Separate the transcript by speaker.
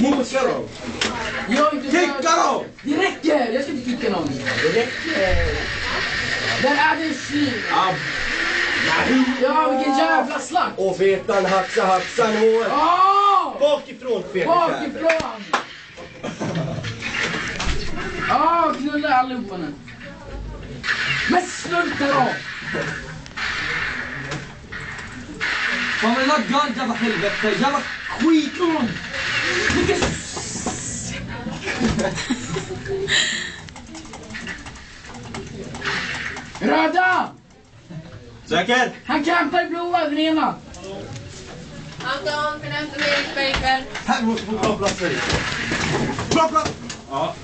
Speaker 1: Mosa dem.
Speaker 2: Är
Speaker 1: Kicka dem!
Speaker 2: Det räcker! Jag ska inte kicka någon. Det räcker. Där är det slut.
Speaker 1: Ab.
Speaker 2: Ja, vilken jävla slakt.
Speaker 1: Och fetan haxa haxan hår.
Speaker 2: Åh!
Speaker 1: Bakifrån fetan
Speaker 2: Bakifrån! Ja, knulla allihopa nu. Men sluta då!
Speaker 3: Fan men lagt gadda för helvete, jävla
Speaker 2: Skitnorm! Röda!
Speaker 1: Säker?
Speaker 2: Han campar i blåa, den ena.
Speaker 4: Anton, finansieringsspel ikväll.
Speaker 1: Här måste få. Bra plats! Ja.